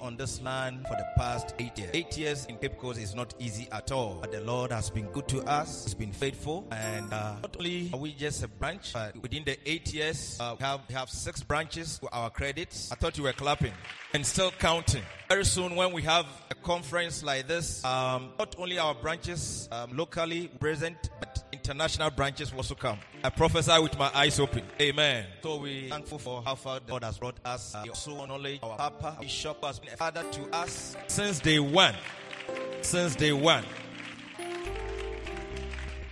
on this land for the past eight years. Eight years in Cape Coast is not easy at all, but the Lord has been good to us. He's been faithful, and uh, not only are we just a branch, but within the eight years, uh, we have we have six branches to our credits. I thought you were clapping and still counting. Very soon, when we have a conference like this, um, not only our branches um, locally present, but international branches will also come. I prophesy with my eyes open. Amen. So we thankful for how far Lord has brought us. Uh, he also acknowledge our Papa Bishop has been a father to us since day one. Since day one.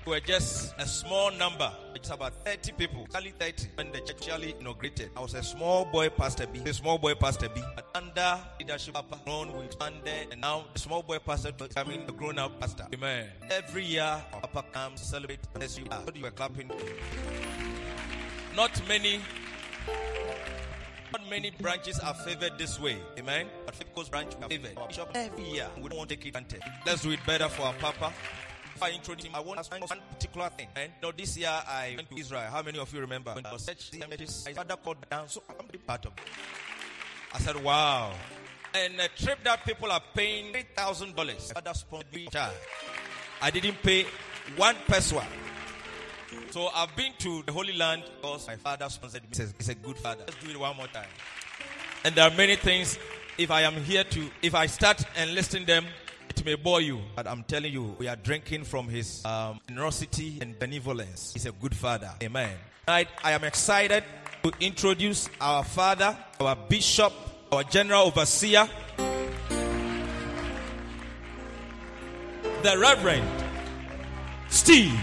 We were just a small number. It's about 30 people. Only 30 when the church actually inaugurated. I was a small boy pastor B. A small boy pastor B. But under leadership Papa grown we expanded and now the small boy pastor becoming a grown up pastor. Amen. Every year Papa comes to celebrate as you are. You were clapping. Not many not many branches are favored this way. Amen. But Cape Coast branch we are favored. Our Bishop every year. We don't want to take it granted. Let's do it better for our Papa. I introduce him, I want to ask one particular thing. And now this year I went to Israel. How many of you remember? When I was such my father called down, so I'm the part of it. I said, wow. And a trip that people are paying three thousand dollars. Father sponsored me. I didn't pay one peso. So I've been to the Holy Land because my father sponsored me. He He's a good father. Let's do it one more time. And there are many things. If I am here to, if I start enlisting them, may bore you, but I'm telling you, we are drinking from his um, generosity and benevolence. He's a good father. Amen. Tonight, I am excited to introduce our father, our bishop, our general overseer, the Reverend Steve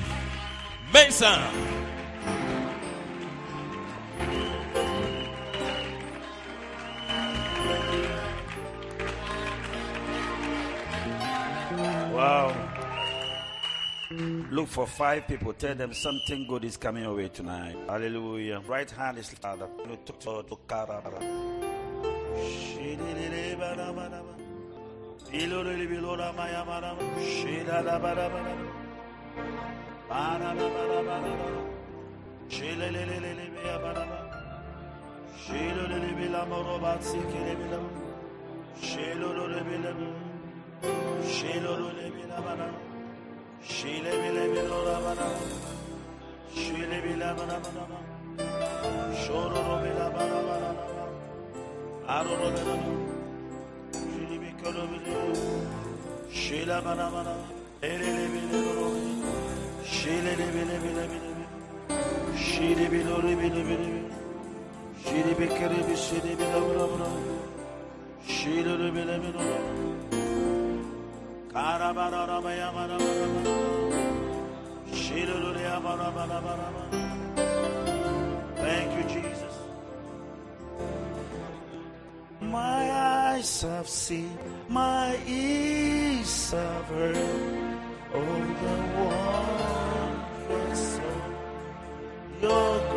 Mason. Look for five people. Tell them something good is coming your way tonight. Hallelujah. Right hand is Şile bile bir ora bana. Şile bile bana bana Şororo bile bana bana Aroro bile bana. Şile bir körü bile. Şile bana bana. Elele bile oro Şile bile bile bile Şile bile oro bile bile Şile bir kere bir şile bile bana bana. Şile bile bile bile. Thank you, Jesus. My eyes have seen, my ears have heard, oh, the wondrous of your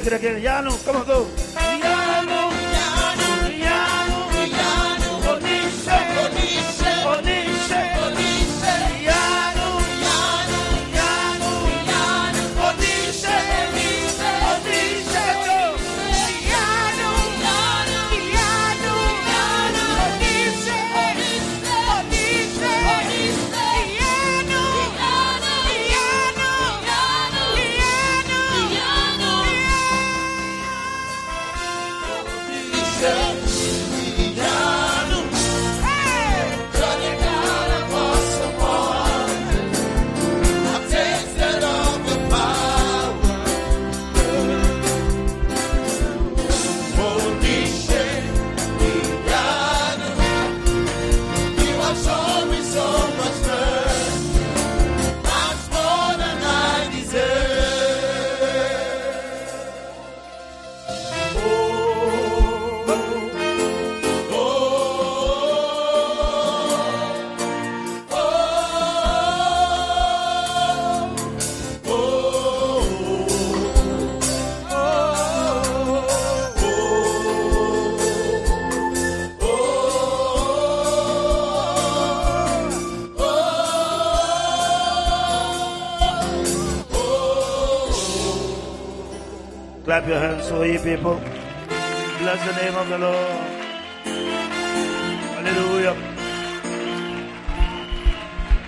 se cree que ya no, ¿cómo tú? Clap your hands for you people. Bless the name of the Lord. Hallelujah.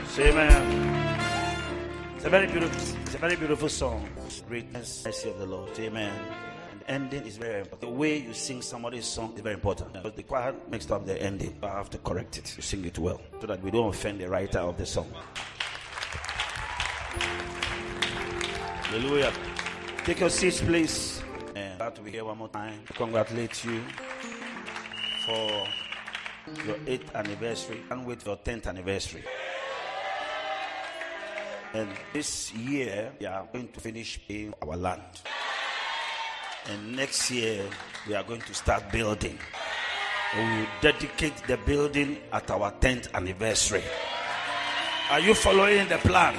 Say amen. It's a very beautiful, it's a very beautiful song. Greatness, mercy of the Lord. Amen. And ending is very important. The way you sing somebody's song is very important. Because the choir mixed up the ending. I have to correct it. You sing it well. So that we don't offend the writer of the song. Hallelujah. Take your seats, please. And glad to be here one more time. Congratulate you for your eighth anniversary. and with your tenth anniversary. And this year, we are going to finish paying our land. And next year, we are going to start building. We will dedicate the building at our 10th anniversary. Are you following the plan?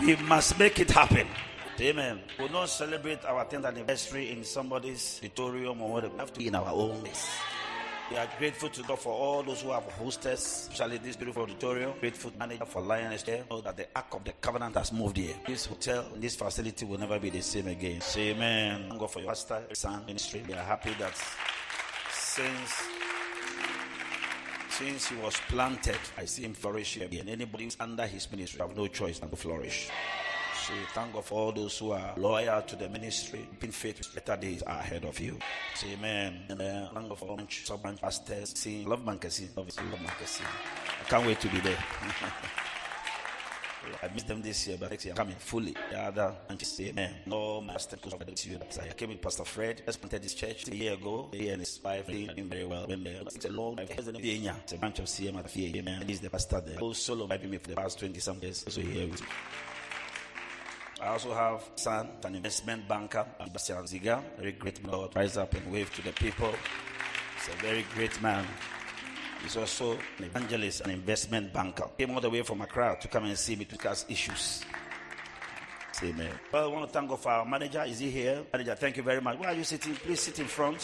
We must make it happen. Amen. We'll not celebrate our 10th anniversary in somebody's auditorium or whatever. We have to be in our own place. We are grateful to God for all those who have hosted, especially this beautiful auditorium. Grateful manager for Lioness there. Know that the Ark of the Covenant has moved here. This hotel, this facility will never be the same again. Say amen. Thank God for your pastor, son, ministry. We are happy that since since he was planted, I see him flourishing again. Anybody who's under his ministry have no choice than to flourish. So thank God for all those who are loyal to the ministry, keeping faith. Better days are ahead of you. Say amen. And uh, thank God for all sub branch pastors. See, love Mankessim. Obviously, love Mankessim. I can't wait to be there. I missed them this year, but next year I'm coming fully. The other and say amen. No master could have you. I came with Pastor Fred. Just planted this church a year ago. Year and his wife doing very well. When there, it's a long life. It's a bunch of CM at the Amen. He's the pastor there. Who's solo vibing me for the past 20 some years. So here with me. I also have son, an investment banker, Sebastian Ziga, very great man. Lord, rise up and wave to the people. He's a very great man. He's also an evangelist, an investment banker. Came all the way from Accra to come and see me to discuss issues. Amen. Well, I want to thank our manager. Is he here? Manager, thank you very much. Where are you sitting? Please sit in front.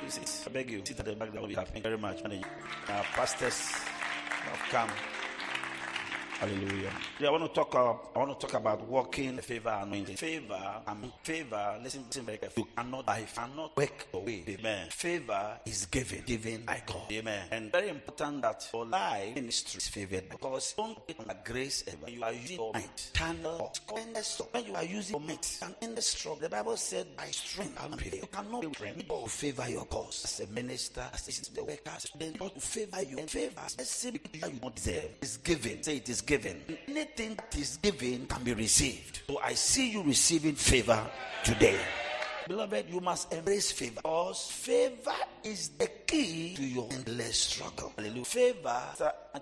Please sit. I beg you. Sit at the back. That will be happy. Thank you very much, manager. Our pastors have come. Hallelujah. Yeah, I want to talk. Uh, I want to talk about walking the favor anointing. Favor, and favor. Listen, listen very carefully. You cannot buy, cannot work away. Amen. Favor is given, given by God. Amen. And very important that your life ministry is favored because don't get on grace when you are using your might. Channel in. When you are using your might and in the struggle, the Bible said by strength I'll prevail. You cannot strength. God favor your cause as a minister, as the workers. Then God favor you and favor. Let's see you don't deserve. It's given. Say it is given. Anything that is given can be received. So I see you receiving favor today. Beloved, you must embrace favor. Because favor is the key to your endless struggle. Hallelujah. Favor,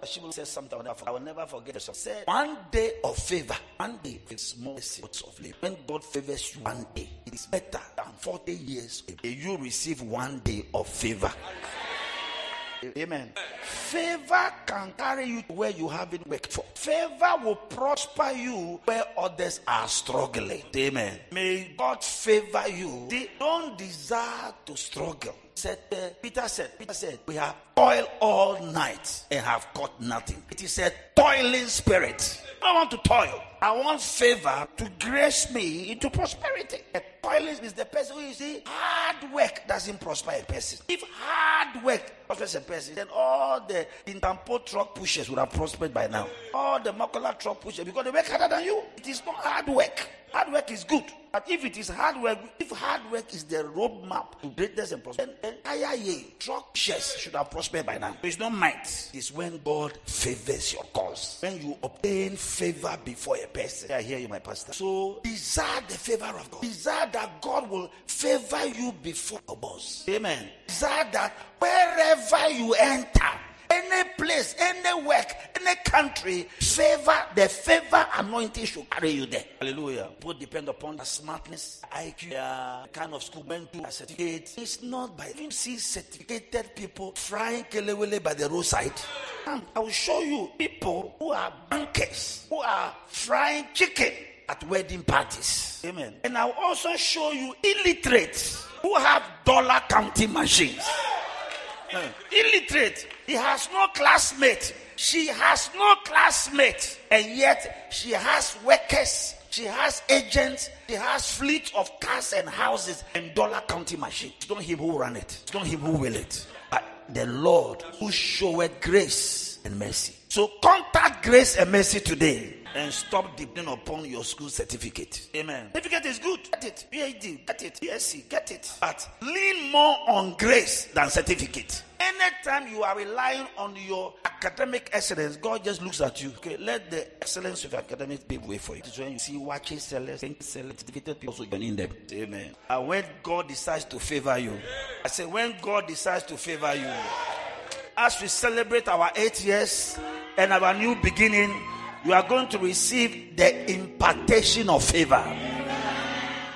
she will say something I will never forget this. Said one day of favor, one day is more of labor. When God favors you one day, it is better than 40 years. You receive one day of favor. Amen. Favor can carry you to where you haven't worked for. Favor will prosper you where others are struggling. Amen. May God favor you. They don't desire to struggle. Said uh, Peter said, Peter said, we have toiled all night and have caught nothing. It is a toiling spirit. I want to toil. I want favor to grace me into prosperity. A toiling is the person who you see hard work doesn't prosper a person. If hard work prospers a person, then all the Intampo truck pushers would have prospered by now. All the Makola truck pushers because they work harder than you. It is not hard work. Hard work is good. But if it is hard work, if hard work is the roadmap to greatness and prosperity, then entire year, truck pushers should have prospered by now. It's not might. It's when God favors your cause. When you obtain favor before a person. I hear you, my pastor. So desire the favor of God. Desire that God will favor you before your boss. Amen. Desire that wherever you enter, any place, any work, any country, favor, the favor anointing should carry you there. Hallelujah. Both depend upon the smartness, IQ, uh, kind of school went to, certificate. It's not by you see certificated people frying kelewele by the roadside. And I will show you people who are bankers, who are frying chicken at wedding parties. Amen. And I'll also show you illiterates who have dollar counting machines. Illiterate. He has no classmate. She has no classmate. And yet she has workers. She has agents. She has fleet of cars and houses and dollar counting machines. It's not him who run it. It's not him who will it. But the Lord who showeth grace and mercy. So contact grace and mercy today and stop depending upon your school certificate. Amen. Certificate is good. Get it. PhD. Get it. BSc. Get it. But lean more on grace than certificate. Anytime you are relying on your academic excellence, God just looks at you. Okay, let the excellence of your academic pave way for you. It's when you see watching sellers, sellers, certificate people also joining them. Amen. And when God decides to favor you, I say when God decides to favor you, as we celebrate our eight years and our new beginning, you are going to receive the impartation of favor.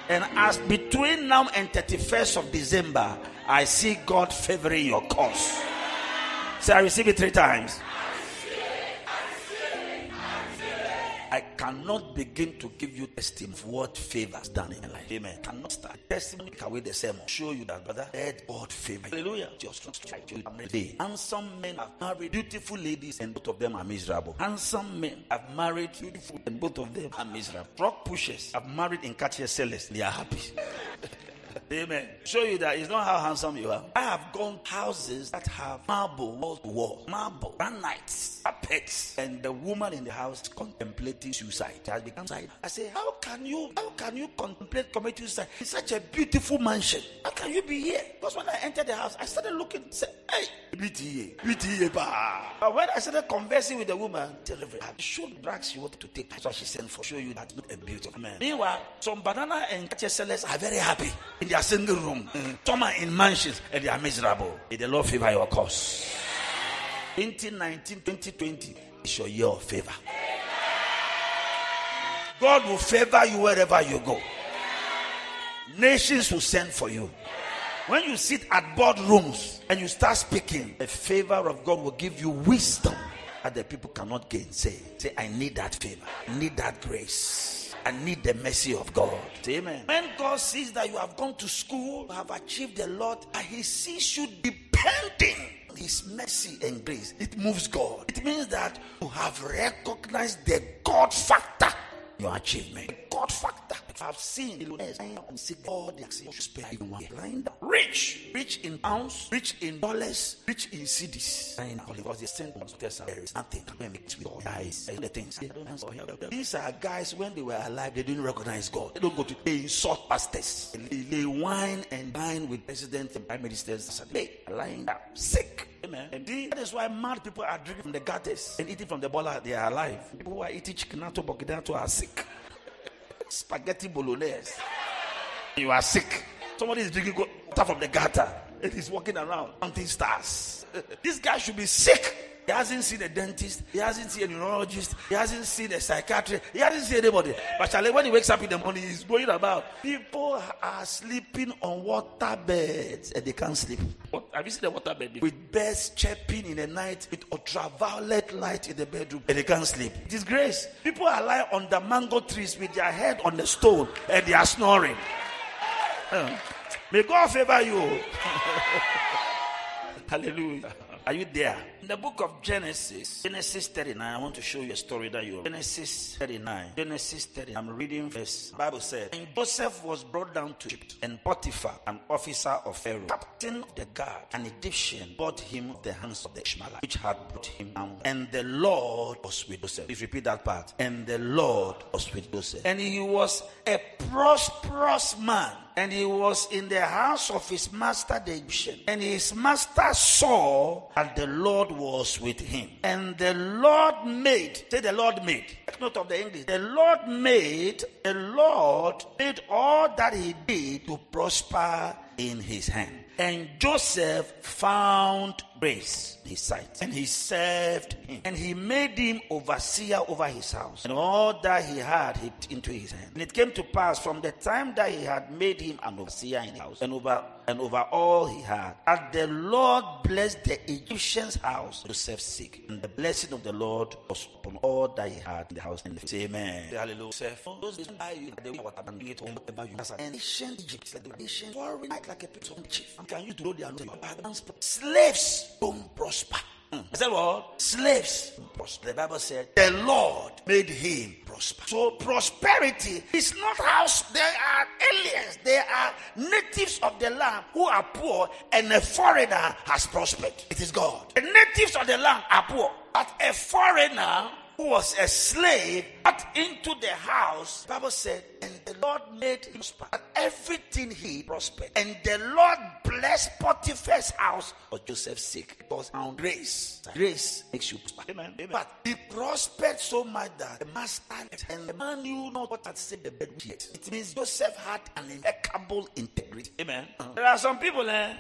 And as between now and 31st of December, I see God favoring your cause. So I receive it three times. I cannot begin to give you testimony of what favor has done in life. Amen. I cannot start. Testimony can wait the sermon. Show you that brother let God favor. Hallelujah. Just today. Handsome men have married beautiful ladies, and both of them are miserable. Handsome men have married beautiful, and both of them are miserable. Truck pushers have married in catcher sellers. They are happy. Amen. Show you that it's not how handsome you are. I have gone houses that have marble wall marble, granite, carpets, and the woman in the house contemplating suicide. Has become suicide. I say, how can you, how can you contemplate committing suicide? It's such a beautiful mansion. How can you be here? Because when I entered the house, I started looking, say, hey, BTA, BTA, bah. But when I started conversing with the woman, I showed drugs she wanted to take. That's what she sent for. Show you that not a beautiful man. Meanwhile, some banana and catcher sellers are very happy in their single room. Are in mansions and they are miserable. May the Lord favor your cause. 2019, 2020 is your year of favor. God will favor you wherever you go. Nations will send for you. When you sit at boardrooms and you start speaking, the favor of God will give you wisdom that the people cannot gainsay. Say, I need that favor. I need that grace. I need the mercy of God. Amen. When God sees that you have gone to school, have achieved a lot, and He sees you depending on His mercy and grace, it moves God. It means that you have recognized the God factor your achievement. God factor. I've seen illness, and sick, all the spare in one. Blind, rich, rich in pounds, rich in dollars, rich in cities. Because the same ones there is nothing can mix with all. And the things they. These are guys when they were alive, they didn't recognize God. They don't go to they insult pastors. They, they whine and dine with presidents and prime ministers. They lying down sick. Amen. And that is why mad people are drinking from the gutters and eating from the bola. They are alive. People who are eating out of are sick spaghetti bolognese. You are sick. Somebody is drinking water from the gutter and he's walking around counting stars. this guy should be sick. He hasn't seen a dentist. He hasn't seen a neurologist. He hasn't seen a psychiatrist. He hasn't seen anybody. But Charlie, when he wakes up in the morning, he's going about. People are sleeping on water beds and they can't sleep. What, have you seen a water bed? With birds chirping in the night, with ultraviolet light in the bedroom, and they can't sleep. Disgrace. People are lying on the mango trees with their head on the stone and they are snoring. Uh, may God favor you. Hallelujah. Are you there? In the book of Genesis, Genesis 39, I want to show you a story that you Genesis 39. Genesis 39. I'm reading verse. Bible said, And Joseph was brought down to Egypt, and Potiphar, an officer of Pharaoh, captain of the guard, an Egyptian, bought him the hands of the Ishmaelite, which had brought him down. And the Lord was with Joseph. Please repeat that part. And the Lord was with Joseph. And he was a prosperous man and he was in the house of his master the Egyptian. And his master saw that the Lord was with him. And the Lord made, say the Lord made, take note of the English. The Lord made, the Lord made all that he did to prosper in his hand. And Joseph found grace his sight, and he served him, and he made him overseer over his house, and all that he had he put into his hand. And it came to pass from the time that he had made him an overseer in the house, and over and over all he had, that the Lord blessed the Egyptian's house, Joseph's sake, and the blessing of the Lord was upon all that he had in the house. And Say Amen. Hallelujah. Those days I you the way what happened it home about you. As an ancient Egypt, like the ancient foreign like a chief. Can you to know their slaves don't prosper. Mm. Is that what? Slaves prosper. The Bible said the Lord made him prosper. prosper. So prosperity is not how There are aliens. There are natives of the land who are poor, and a foreigner has prospered. It is God. The natives of the land are poor, but a foreigner who was a slave got into the house. The Bible said, and the Lord made him prosper. And everything he prospered. And the Lord blessed Potiphar's house for Joseph's sake. Because on grace. Grace makes you prosper. Amen. Amen. But he prospered so much that the master left, and the man knew not what had said the bed yet. It means Joseph had an impeccable integrity. Amen. There are some people, eh?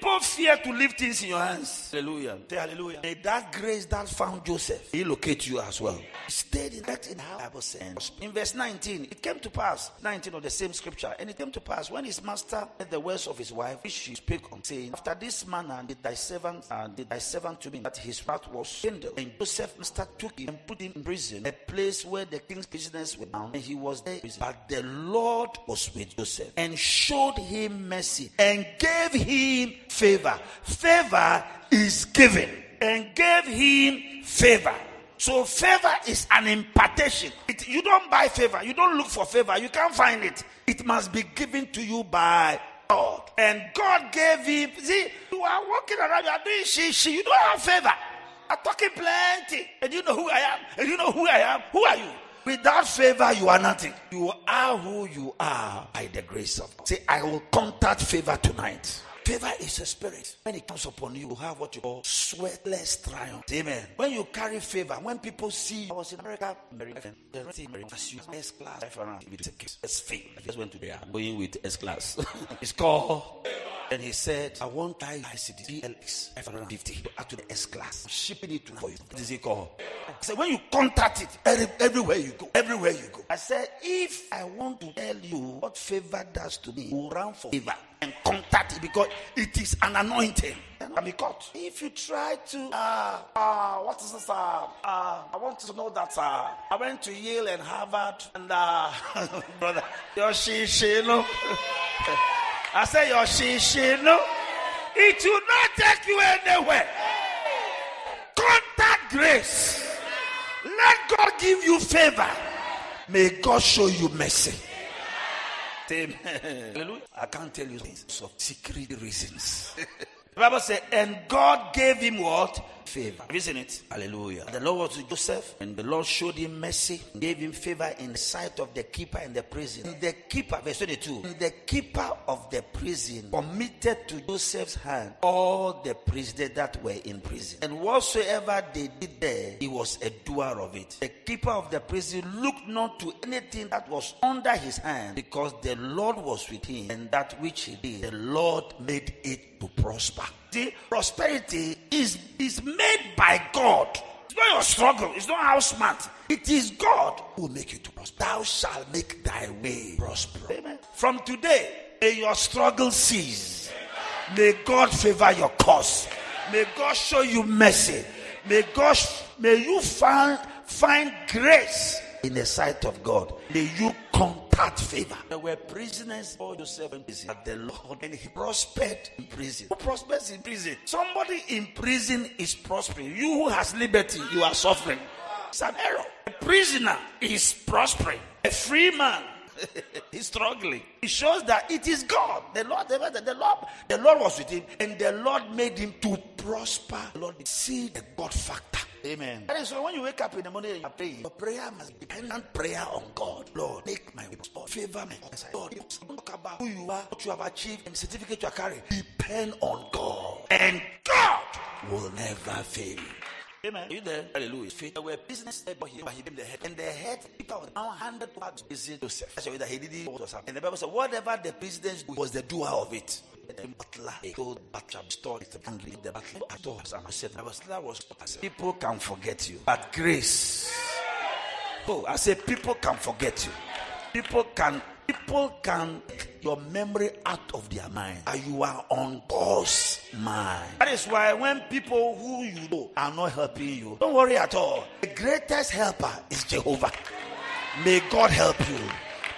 People fear to leave things in your hands. Hallelujah. Say hallelujah. May that grace that found Joseph he locate you as well. Stayed in that in how Bible says. In verse 19, it came to pass, 19 of the same scripture, and it came to pass when his master heard the words of his wife, which she spake on, saying, After this manner did thy servant and did thy servant to me, that his wrath was kindled. And Joseph master took him and put him in prison, a place where the king's prisoners were bound, and he was there. But the Lord was with Joseph and showed him mercy and gave him favor. Favor is given and gave him favor. So favor is an impartation. It, you don't buy favor. You don't look for favor. You can't find it. It must be given to you by God. And God gave him. See, you are walking around. You are doing she she. You don't have favor. I'm talking plenty. And you know who I am. And you know who I am. Who are you? Without favor, you are nothing. You are who you are by the grace of God. Say, I will contact favor tonight. Favor is a spirit. When it comes upon you, you have what you call sweatless triumph. Amen. When you carry favor, when people see I was in America, Mary, as you S class, S favor. I just went to there. I'm going with S class. it's called. And he said, I want I ICD DLX 550 to the S class. I'm shipping it to for you. What is it called? I said, when you contact it, every, everywhere you go, everywhere you go. I said, if I want to tell you what favor does to me, we'll run for favor and contact it because it is an anointing. I'll be caught. If you try to, uh, uh, what is this? Uh, uh, I want to know that uh, I went to Yale and Harvard, and uh, brother, your she, she, no. I say your she, she, no. It will not take you anywhere. Contact grace. Let God give you favor. May God show you mercy. Amen. Hallelujah. I can't tell you things of secret reasons. the Bible says, and God gave him what? Favor. Have you seen it? Hallelujah. The Lord was with Joseph, and the Lord showed him mercy, gave him favor in the sight of the keeper in the prison. The keeper, verse 22, and the keeper of the prison committed to Joseph's hand all the prisoners that were in prison. And whatsoever they did there, he was a doer of it. The keeper of the prison looked not to anything that was under his hand, because the Lord was with him, and that which he did, the Lord made it to prosper. See, prosperity is, is made by God. It's not your struggle. It's not how smart. It is God who will make you to prosper. Thou shalt make thy way prosper. Amen. From today, may your struggle cease. May God favor your cause. May God show you mercy. May God, may you find find grace in the sight of God. May you contact favor. There were prisoners for Joseph in prison. But the Lord and he prospered in prison. Who prospers in prison? Somebody in prison is prospering. You who has liberty, you are suffering. It's an error. A prisoner is prospering. A free man He's struggling. It shows that it is God. The Lord, the, the, the Lord, the Lord was with him, and the Lord made him to prosper. The Lord see the God factor. Amen. That is why when you wake up in the morning and you praying, your prayer must be dependent prayer on God. Lord, make my prosper. Favor me. Lord, talk about who you are, what you have achieved, and certificate you are carrying. Depend on God, and God will never fail you. Amen. Are you there? Hallelujah. Faith. There were business head, but he, but became the head. And the head, people were now handed over to Joseph. That's why he did what was happening. And the Bible said, whatever the president was the doer of it. I I said, people can forget you, but grace. Oh, I said, people can forget you. People can people can your memory out of their mind and you are on God's mind. That is why when people who you know are not helping you, don't worry at all. The greatest helper is Jehovah. May God help you.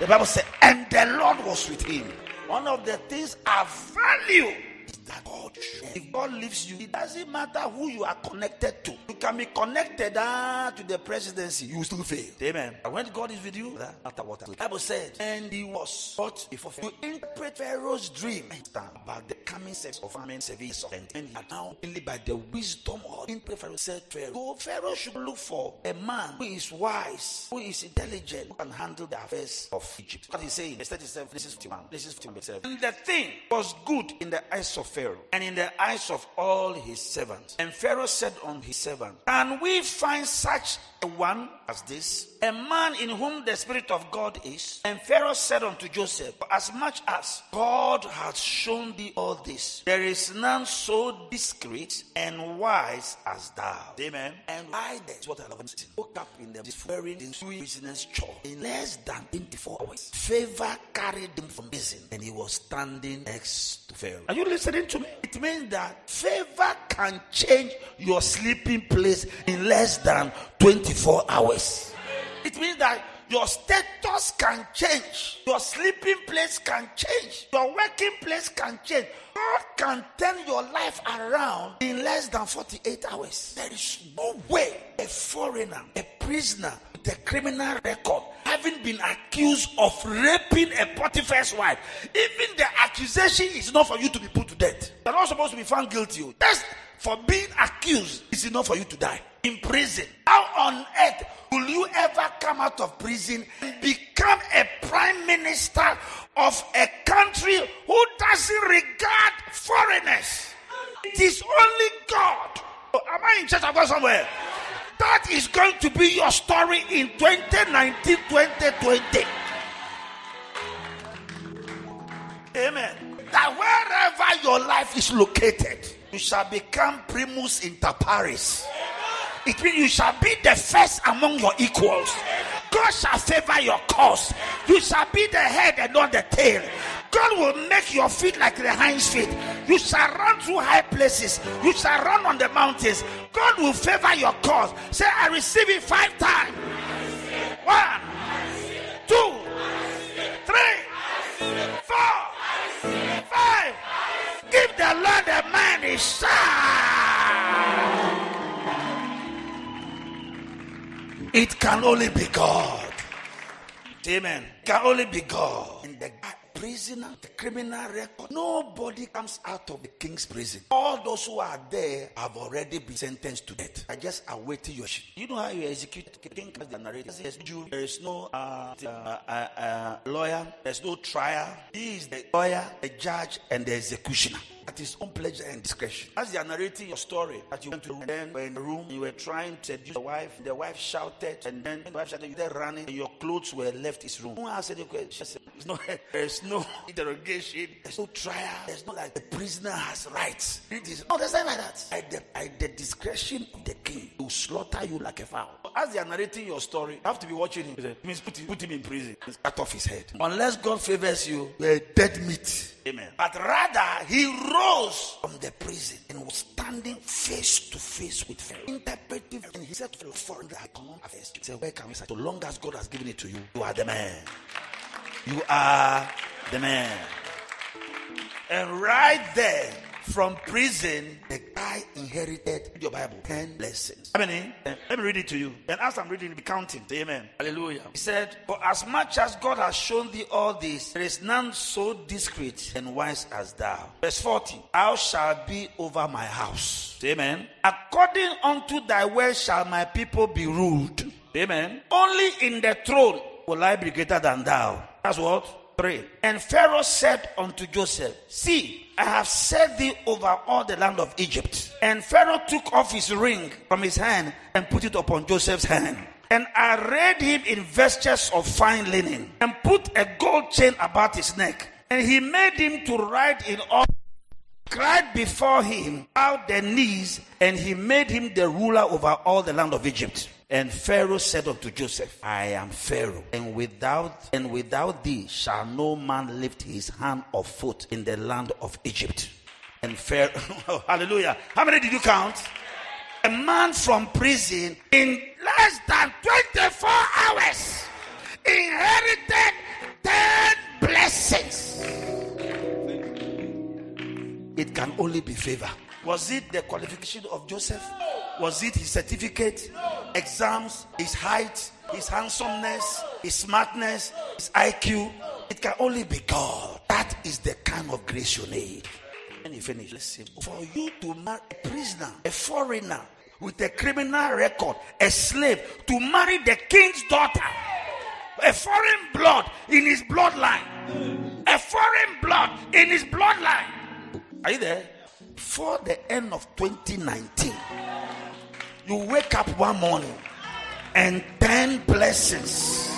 The Bible said, and the Lord was with him. One of the things I value that God. If God leaves you, it doesn't matter who you are connected to. You can be connected ah, to the presidency, you still fail. Amen. And when God is with you, that matter what the Bible said, and he was brought before Pharaoh. To interpret Pharaoh's dream about the coming sex of famine, service, and and now only by the wisdom of interpret Pharaoh said Pharaoh. So Pharaoh should look for a man who is wise, who is intelligent, who can handle the affairs of Egypt. What he's saying, verse 37, this is 51, this is 51, verse 7. And the thing was good in the eyes of Pharaoh and in the eyes of all his servants. And Pharaoh said on his servant, Can we find such a one as this? A man in whom the Spirit of God is. And Pharaoh said unto Joseph, As much as God has shown thee all this, there is none so discreet and wise as thou. Amen. And I, that's what I love. Woke up in the wearing business chore in less than 24 hours. Favor carried him from prison and he was standing next to Pharaoh. Are you listening to me? It means that favor can change your sleeping place in less than 24 hours. It means that your status can change, your sleeping place can change, your working place can change. God can turn your life around in less than 48 hours. There is no way a foreigner, a prisoner with a criminal record, having been accused of raping a Potiphar's wife, even the accusation is not for you to be put to death. You're not supposed to be found guilty. Just for being accused is enough for you to die in prison. How on earth will you ever come out of prison and become a prime minister of a country who doesn't regard foreigners? It is only God. Oh, am I in church of God somewhere? That is going to be your story in 2019 2020. Amen. That wherever your life is located, you shall become primus inter pares. It means you shall be the first among your equals. God shall favor your cause. You shall be the head and not the tail. God will make your feet like the hinds feet. You shall run through high places. You shall run on the mountains. God will favor your cause. Say, I receive it five times. One, two, three, four, five. Give the Lord a man It can only be God. Amen. It can only be God. The prisoner, the criminal record, nobody comes out of the king's prison. All those who are there have already been sentenced to death. I just awaiting your shit. You know how you execute the king as the narrator says, there is no uh, uh, uh, uh, lawyer, there's no trial. He is the lawyer, the judge, and the executioner at his own pleasure and discretion. As you are narrating your story, that you went to then were in the room, you were trying to seduce the wife, the wife shouted, and then the wife shouted, you were running, and your clothes were left his room. Who the question? There's no, there's no interrogation, there's no trial, there's no like the prisoner has rights. It is no, there's like that. At the, at the discretion of the king, will slaughter you like a fowl. As they are narrating your story, you have to be watching him. Means put him, put him in prison. Cut off his head. Unless God favors you, you're dead meat. Amen. But rather, he rose from the prison and was standing face to face with Pharaoh. Interpretive, and he said to the foreigner, I come on first. He said, Where can we say? So long as God has given it to you, you are the man. You are the man. And right there, from prison, the guy inherited your Bible 10 blessings. How many? Eh, let me read it to you. And as I'm reading, be counting. Say amen. Hallelujah. He said, For as much as God has shown thee all this, there is none so discreet and wise as thou. Verse 40. Thou shalt be over my house. Say amen. According unto thy word shall my people be ruled. Amen. Only in the throne will I be greater than thou. That's what? Three. And Pharaoh said unto Joseph, See, I have set thee over all the land of Egypt. And Pharaoh took off his ring from his hand and put it upon Joseph's hand. And arrayed him in vestures of fine linen and put a gold chain about his neck. And he made him to ride in all cried before him out the knees, and he made him the ruler over all the land of Egypt. And Pharaoh said unto Joseph, I am Pharaoh, and without and without thee shall no man lift his hand or foot in the land of Egypt. And Pharaoh, oh, hallelujah. How many did you count? A man from prison in less than 24 hours inherited 10 blessings. It can only be favor. Was it the qualification of Joseph? Was it his certificate, exams, his height, his handsomeness, his smartness, his IQ? It can only be God. That is the kind of grace you need. When you finish, listen. For you to marry a prisoner, a foreigner with a criminal record, a slave, to marry the king's daughter, a foreign blood in his bloodline, a foreign blood in his bloodline. Are you there? For the end of 2019, you wake up one morning and 10 blessings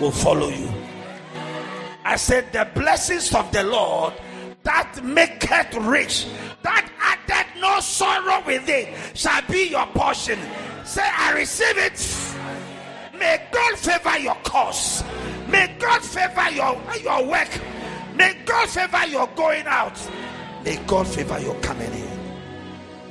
will follow you. I said, The blessings of the Lord that maketh rich, that added no sorrow with it, shall be your portion. Say, I receive it. May God favor your cause. May God favor your, your work. May God favor your going out. May God favor your coming in.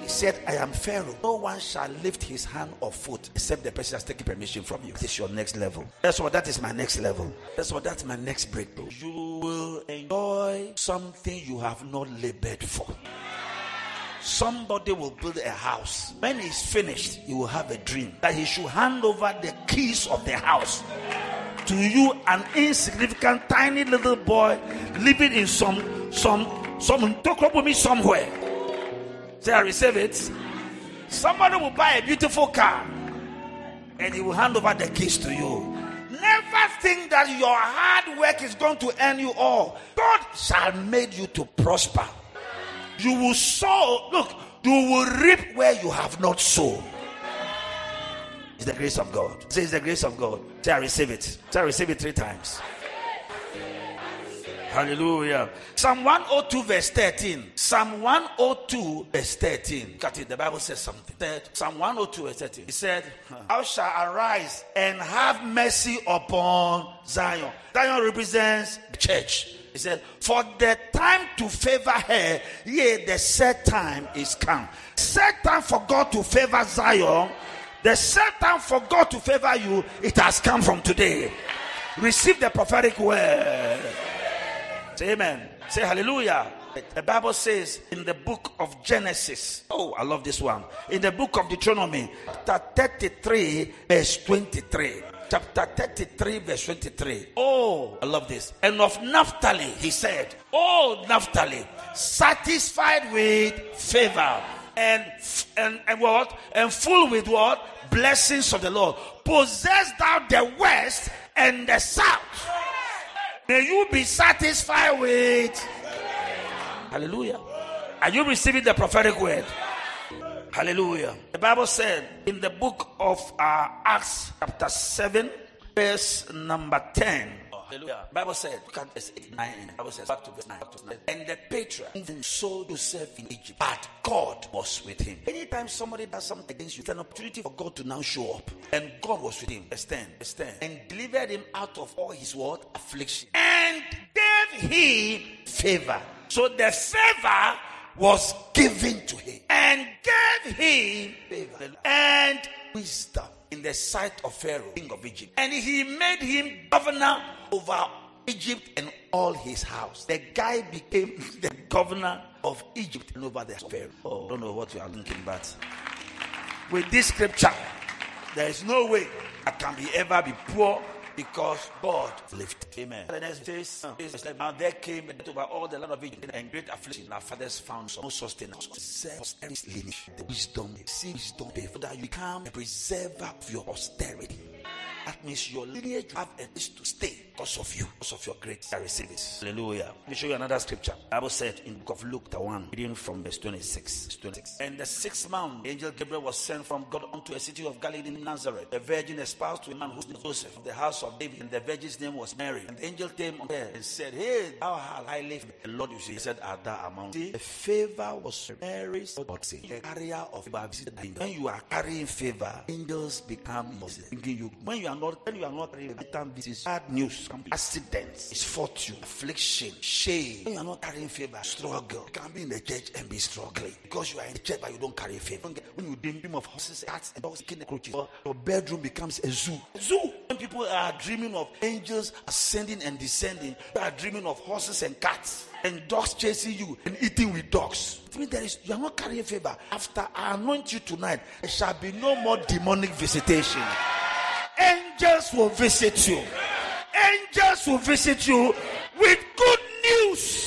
He said, I am Pharaoh. No one shall lift his hand or foot except the person has taken permission from you. This is your next level. That's what that is my next level. That's what that's my next breakthrough. You will enjoy something you have not labored for. Somebody will build a house. When it's finished, you will have a dream that he should hand over the keys of the house to you, an insignificant, tiny little boy living in some some some me somewhere. Say, I receive it. Somebody will buy a beautiful car and he will hand over the keys to you. Never think that your hard work is going to earn you all. God shall make you to prosper. You will sow, look, you will reap where you have not sown. It's the grace of God. Say, it's the grace of God. Say, I receive it. Say, I receive it three times. Hallelujah. Psalm 102, verse 13. Psalm 102, verse 13. Look at it. The Bible says something. Said, Psalm 102, verse 13. He said, I shall arise and have mercy upon Zion. Zion represents the church. He said, For the time to favor her, yea, the set time is come. Set time for God to favor Zion. The set time for God to favor you, it has come from today. Receive the prophetic word. Say amen. Say hallelujah. The Bible says in the book of Genesis. Oh, I love this one. In the book of Deuteronomy, chapter 33, verse 23. Chapter 33, verse 23. Oh, I love this. And of Naphtali, he said, Oh, Naphtali, satisfied with favor and and, and what? And full with what? Blessings of the Lord. Possess thou the west and the south. May you be satisfied with. Hallelujah. Are you receiving the prophetic word? Hallelujah. The Bible said in the book of uh, Acts, chapter 7, verse number 10. Hallelujah. Bible said, look at verse 8, 9. Bible says, back to verse 9. Back to 9. And the patriarch sold Joseph in Egypt, but God was with him. Anytime somebody does something against you, it's an opportunity for God to now show up. And God was with him. Verse 10. Verse 10. And delivered him out of all his what? Affliction. And gave him favor. So the favor was given to him. And gave him favor. And wisdom in the sight of Pharaoh, king of Egypt. And he made him governor over Egypt and all his house. The guy became the governor of Egypt and over the Pharaoh. Oh, I don't know what you are thinking, but with this scripture, there is no way I can be ever be poor because God lifted. Amen. The next verse, oh. is like, now there came over all the land of Egypt and great affliction. Our fathers found some sustenance. wisdom, see wisdom, that you become a preserver of your austerity. That means your lineage have a place to stay because of you, because of your great I receive. Hallelujah. Let me show you another scripture. Bible said in book of Luke, the one, reading from verse 26. Verse 26. And the sixth month, the angel Gabriel was sent from God unto a city of Galilee in Nazareth. A virgin espoused to a man whose name was Joseph, of the house of David, and the virgin's name was Mary. And the angel came unto her and said, Hey, thou art highly favored. The Lord, you see, he said, Art thou among See, the favor was Mary's say, the carrier of favor the. When you are carrying favor, angels become your you. When you are not, when you are not carrying favor, this is bad news. Accidents, misfortune, affliction, shame. When you are not carrying favor, struggle. You can be in the church and be struggling because you are in the church but you don't carry favor. When you dream of horses, cats, and dogs, kicking cockroaches, your bedroom becomes a zoo. A zoo. When people are dreaming of angels ascending and descending, they are dreaming of horses and cats. and dogs chasing you and eating with dogs. It means there is you are not carrying favor. After I anoint you tonight, there shall be no more demonic visitation. Angels will visit you. Angels will visit you with good news.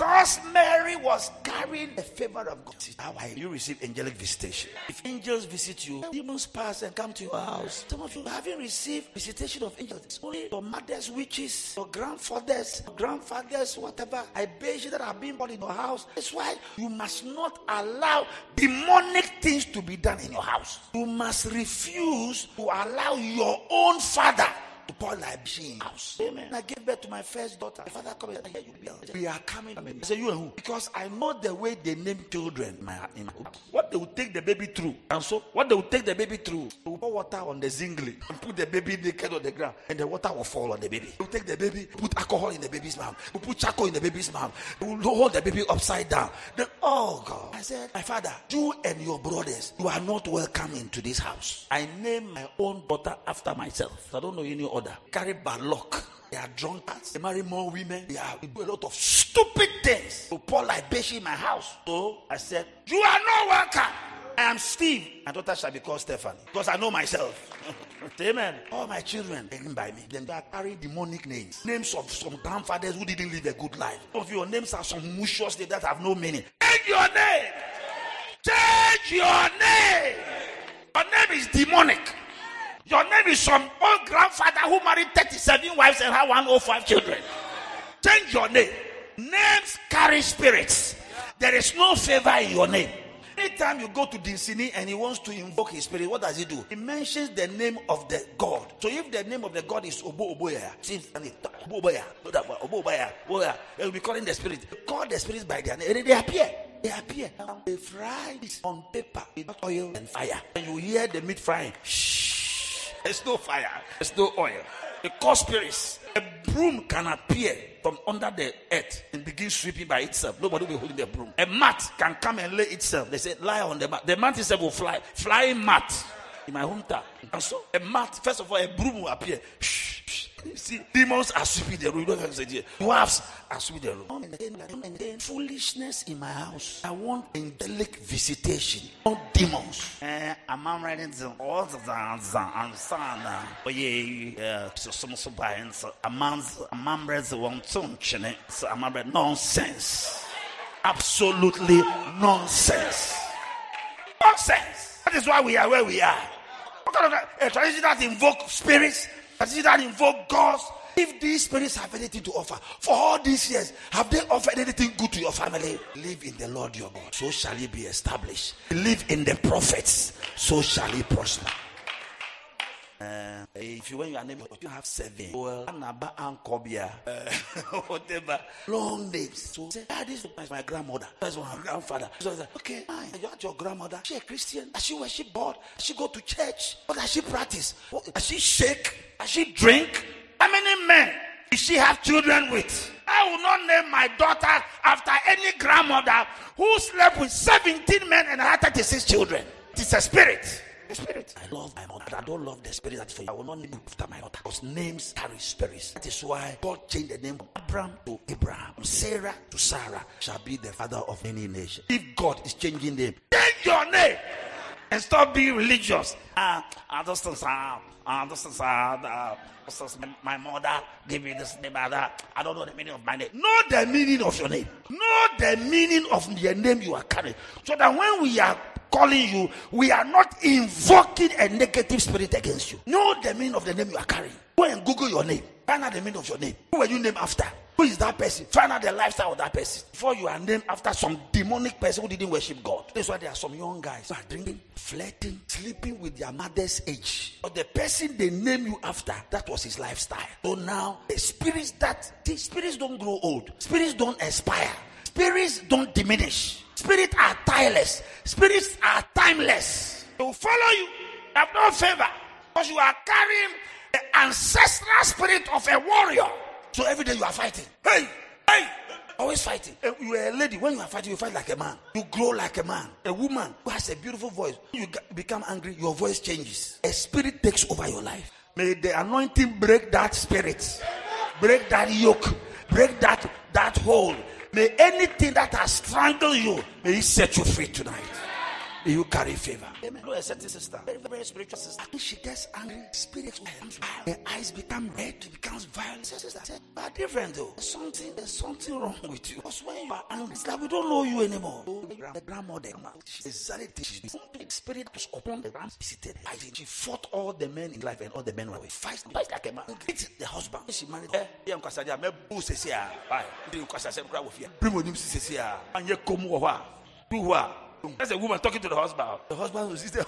Because Mary was carrying the favor of God. How you receive angelic visitation. If angels visit you, demons pass and come to your house. Some of you haven't received visitation of angels. It's only your mother's witches, your grandfathers, your grandfathers, whatever. I bet you that have been born in your house. That's why you must not allow demonic things to be done in your house. You must refuse to allow your own father to pour in house. Amen. I gave birth to my first daughter. My father come and said, you Bill. We are coming. I say, you and who? Because I know the way they name children in my, in my What they will take the baby through. And so, what they will take the baby through, they will pour water on the zingli and put the baby naked on the ground, and the water will fall on the baby. They will take the baby, put alcohol in the baby's mouth, they will put charcoal in the baby's mouth, they will hold the baby upside down. Then, oh God. I said, my father, you and your brothers, you are not welcome into this house. I named my own daughter after myself. I don't know any other. Carry bad luck. They are drunkards. They marry more women. They, are, do a lot of stupid things. To pour libation in my house. So I said, You are no welcome. I am Steve. My daughter shall be called Stephanie because I know myself. Amen. All my children, named by me. Then they are carrying demonic names. Names of some grandfathers who didn't live a good life. Some of your names are some mushos that have no meaning. Change your name. Change your name. Your name is demonic. Your name is some old grandfather who married 37 wives and had 105 children. Change your name. Names carry spirits. There is no favor in your name. Anytime you go to Dinsini and he wants to invoke his spirit, what does he do? He mentions the name of the God. So if the name of the God is Obo Oboya, Obo Oboya, Obo Oboya, Oboya, they will be calling the spirit. Call the spirits by their name. And they appear. They appear. They fry it on paper with oil and fire. And you hear the meat frying. Shh. There's no fire. There's no oil. The cause. A broom can appear from under the earth and begin sweeping by itself. Nobody will be holding the broom. A mat can come and lay itself. They say, lie on the mat. The mat itself will fly. Flying mat in my hometown. And so a mat, first of all, a broom will appear. Shh. You see, demons are sweeping the room. You don't have to say, "Yeah." dwarfs are sweeping the room. Foolishness in my house. I want angelic visitation, not demons. Eh, I'm not ready to all the dance and sana. Oh yeah, yeah. So some so by and so a man's a man breads one tune chine. So I'm not nonsense. Absolutely nonsense. Nonsense. That is why we are where we are. What kind of a tradition that invoke spirits, a tradition that invoke gods? If these spirits have anything to offer for all these years, have they offered anything good to your family? Live in the Lord your God, so shall he be established. Live in the prophets, so shall he prosper. Uh, if you when you are you have seven. Well, Anaba Ankobia, uh, whatever long names. So say, ah, this is my grandmother. That's my grandfather. So I said, okay, fine. You are your grandmother. She a Christian. Does she worship God? Does she go to church? What does she practice? What, does she shake? Does she drink? How many men does she have children with? I will not name my daughter after any grandmother who slept with 17 men and had 36 children. It is a spirit. Spirit. I love my mother. I don't love the spirit that for you. I will not name after my mother. Because names carry spirits. That is why God changed the name of Abram to Abraham. Sarai to Sarah shall be the father of many nations. If God is changing name, change your name and stop being religious. Ah, uh, this is uh, uh, this is uh, uh, this is my mother gave me this name that. I don't know the meaning of my name. Know the meaning of your name. Know the meaning of the name you are carrying. So that when we are calling you, we are not invoking a negative spirit against you. Know the meaning of the name you are carrying. Go and Google your name. Find out the meaning of your name. Who were you named after? Who is that person? Find out the lifestyle of that person. Before you are named after some demonic person who didn't worship God. That's why there are some young guys who are drinking, flirting, sleeping with their mother's age. But the person they name you after, that was his lifestyle. So now the spirits that the spirits don't grow old, spirits don't expire, spirits don't diminish. Spirits are tireless. Spirits are timeless. They will follow. You have no favor because you are carrying the ancestral spirit of a warrior. So every day you are fighting. Hey, hey, always fighting. Eh, You are a lady. When you are fighting, you fight like a man. You grow like a man. A woman who has a beautiful voice. You become angry, your voice changes. A spirit takes over your life. May the anointing break that spirit, break that yoke, break that that hold. May anything that has strangled you, may He set you free tonight. You carry favor. Amen. No, a certain sister, very, very spiritual sister. When she gets angry, spirit. Her eyes become red, it becomes violent. Sister, but different though. There's something, there's something wrong with you. Because when you are angry, it's like we don't know you anymore. Oh, The grandmother, she's exactly she the spirit was upon the ram visited. I think she fought all the men in life and all the men were away. Fight, fight like a man. Beat the husband. She married. Yeah, I'm Kasaja. Me boo se se ah. Bye. Didn't Kasaja cry with you. Bring with him se se ah. And you come over. Do what? That's a woman talking to the husband. The husband was the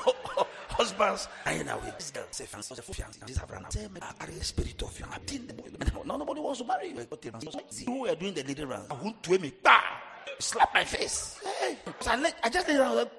husband's crying away. Say fancy, say fiancé. This have run out. Say I carry a spirit of you. I didn't the. No, nobody wants to marry you. Who were doing the leading round? I won't do me. Bah! Slap my face. Hey, I, just laid down. Like!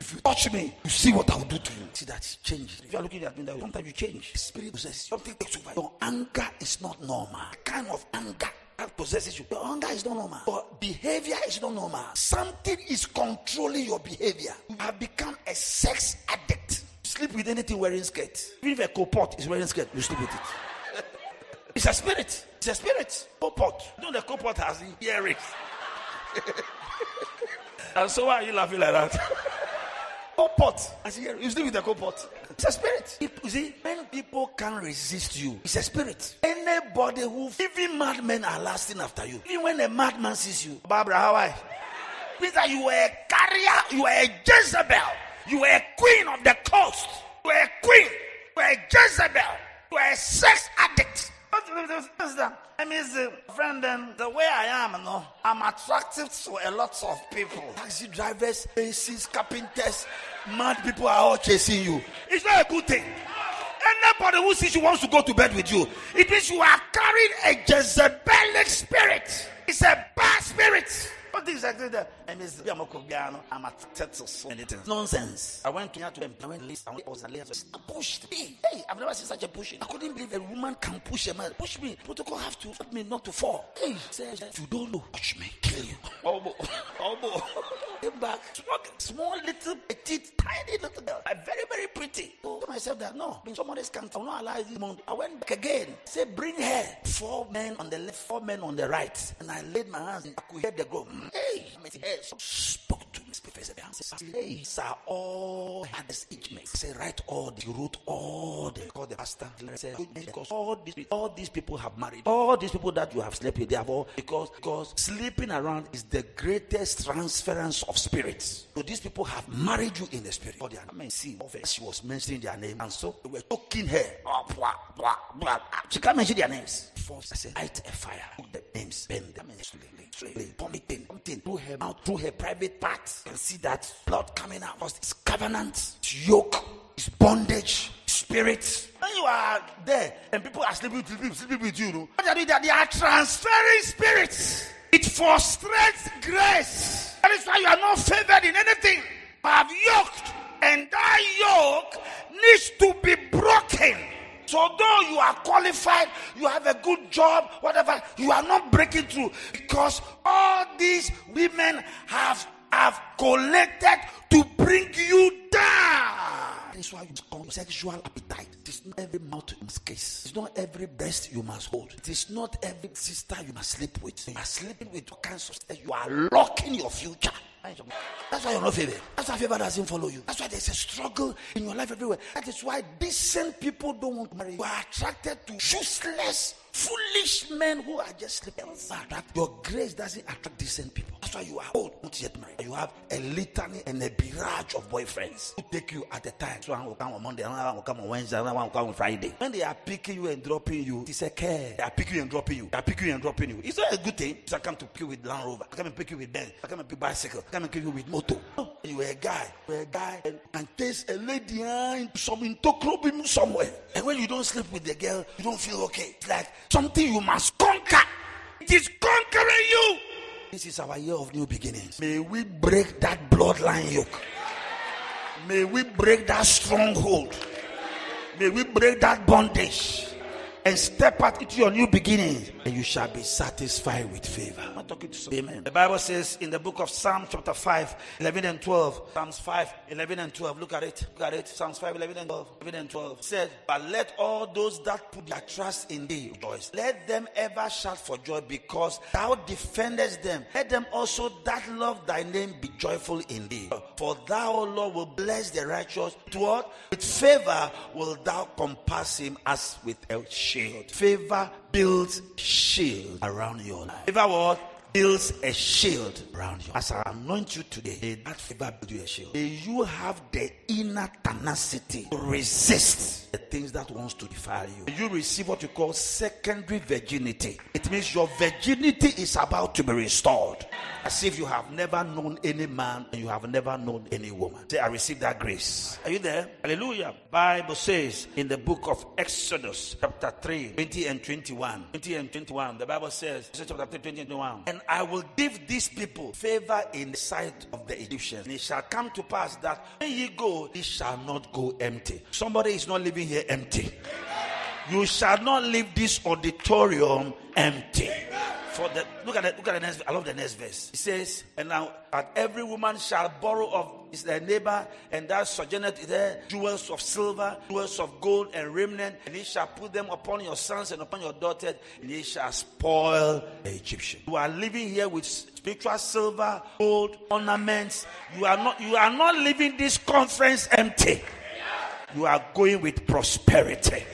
If you touch me, you see what I will do to you. See that it's changed. If you are looking at me that way, sometimes you change. The spirit possesses something takes over. Your anger is not normal. The kind of anger that possesses you. Your anger is not normal. Your behavior is not normal. Something is controlling your behavior. You have become a sex addict. Sleep with anything wearing skirt. Even if a copot is wearing skirt, you sleep with it. It's a spirit. It's a spirit. Copot. You know the copot has earrings. and so why are you laughing like that? Copot. I see you sleep with the copot. It's a spirit. You see, when people can't resist you, it's a spirit. Anybody who, even madmen are lasting after you. Even when a madman sees you, Barbara, how are you? That you were a carrier, you were a Jezebel, you were a queen of the coast, you were a queen, you were a Jezebel, you were a sex addict. I mean, the friend, and the way I am, no, I'm attractive to a lot of people. Taxi drivers, ACs, carpenters, mad people are all chasing you. It's not a good thing. Anybody who sees you wants to go to bed with you. It means you are carrying a Jezebelic spirit. It's a bad spirit. What things like that? I mean, I'm a Kobiano. I'm attracted to so many. Nonsense. I went to here to employment list. I was a. I pushed me. Hey, I've never seen such a pushing. I couldn't believe a woman can push a man. Push me. Protocol have to help me not to fall. Hey, says if you don't know, touch me, kill you. Elbow, elbow. Came back, small, small little petite, tiny little girl. I'm very, very pretty. So I told myself that no, in somebody's will not allow this month. I went back again. Say, bring her. Four men on the left, four men on the right. And I laid my hands. and I could hear the go. Hey, so spoke to me. Hey, sir, all had this each mate. Say, write all the wrote all the call the pastor. Because all these all these people have married. All these people that you have slept with, they have all because because sleeping around is the greatest transference of spirits. So these people have married you in the spirit. For their name, see, she was mentioning their name, and so they were talking her. She can't mention their names. First, I said, light a fire. Put the names, bend them, slowly, slowly, vomiting, vomiting her through her private parts. and see that blood coming out. It's covenant, it's yoke, it's bondage, spirit. When you are there and people are sleeping with you, sleeping with you, know, what they are doing? They are transferring spirits. It frustrates grace. That is why you are not favored in anything. You have yoked, and that yoke needs to be broken. So though you are qualified, you have a good job, whatever, you are not breaking through because all these women have have collected to bring you down. That is why you call sexual appetite. It is not every mouth you must kiss. It's not every breast you must hold. It is not every sister you must sleep with. You are sleeping with all kinds of stuff. You are locking your future. That's why you're not favored. That's why favor doesn't follow you. That's why there's a struggle in your life everywhere. That is why decent people don't want to marry. You are attracted to useless, foolish men who are just sleeping. That your grace doesn't attract decent people. That's why you are old, not yet married. You have a litany and a barrage of boyfriends who take you at a time. So one will come on Monday, another one will come on Wednesday, another one will come on Friday. When they are picking you and dropping you, it's a care. They are picking you and dropping you. They are picking you and dropping you. It's not a good thing. So I come to pick you with Land Rover. I come and pick you with Benz. I come and pick bicycle. I come and pick you with motor. You were a guy. You were a guy and, and there's a lady ah, in some in somewhere. And when you don't sleep with the girl, you don't feel okay. It's like something you must conquer. It is conquering you. This is our year of new beginnings. May we break that bloodline yoke. May we break that stronghold. May we break that bondage. And step out into your new beginning, and you shall be satisfied with favor. I'm not talking to some- Amen. The Bible says in the book of Psalm chapter 5, 11 and 12, Psalms 5, 11 and 12, look at it, look at it, Psalms 5, 11 and 12, 11 and 12, said, But let all those that put their trust in thee rejoice. Let them ever shout for joy because thou defendest them. Let them also that love thy name be joyful in thee. For thou, O Lord, will bless the righteous. To what? With favor will thou compass him as with a. Favor builds shield around your life. Favor what? Builds a shield around you. As I anoint you today, may that favor build you a shield. May you have the inner tenacity to resist the things that wants to defile you. You receive what you call secondary virginity. It means your virginity is about to be restored. As if you have never known any man and you have never known any woman. Say, I receive that grace. Are you there? Hallelujah. Bible says in the book of Exodus, chapter 3, 20 and 21. 20 and 21. The Bible says, chapter 3, 20 and 21. And I will give these people favor in the sight of the Egyptians. And it shall come to pass that when ye go, ye shall not go empty. Somebody is not living here empty. You shall not leave this auditorium empty. For the look at it, look at the next. I love the next verse. It says, "And now, that every woman shall borrow of his their neighbor, and that sojourneth there jewels of silver, jewels of gold, and remnant, and he shall put them upon your sons and upon your daughters, and he shall spoil the Egyptian." You are living here with spiritual silver, gold, ornaments. You are not. You are not leaving this conference empty. You are going with prosperity.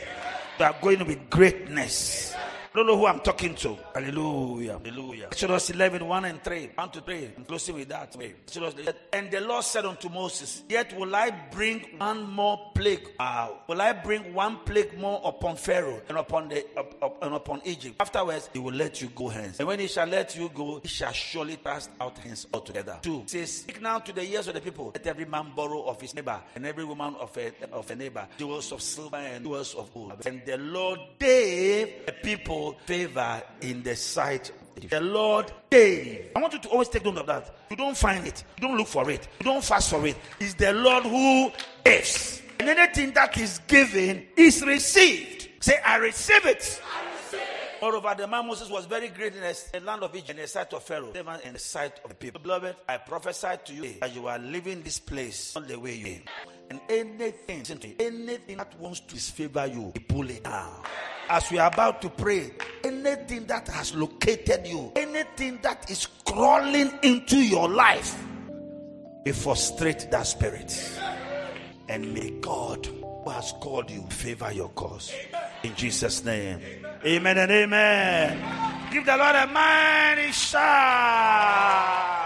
You are going with greatness. I don't know who I'm talking to. Hallelujah. Hallelujah. Exodus 11, 1 and 3. 1 to 3. I'm closing with that. Exodus And the Lord said unto Moses, Yet will I bring one more plague. Wow. Will I bring one plague more upon Pharaoh and upon the up, up- and upon Egypt? Afterwards, he will let you go hence. And when he shall let you go, he shall surely pass out hence altogether. Two. Says, Speak now to the ears of the people. Let every man borrow of his neighbor, and every woman of a, of a neighbor, jewels of silver and jewels of gold. And the Lord gave the people favor in the sight of the Lord gave. I want you to always take note of that. You don't find it. You don't look for it. You don't fast for it. It's the Lord who gives. And anything that is given is received. Say, I receive it. Moreover, the man Moses was very great in the land of Egypt, in the sight of Pharaoh, even in the sight of the people. Beloved, I prophesy to you that you are leaving this place not the way you came. And anything, anything that wants to disfavor you, pull it down. As we are about to pray, anything that has located you, anything that is crawling into your life, we frustrate that spirit. And may God, who has called you, favor your cause. In Jesus' name. Amen and amen. Give the Lord a mighty shout.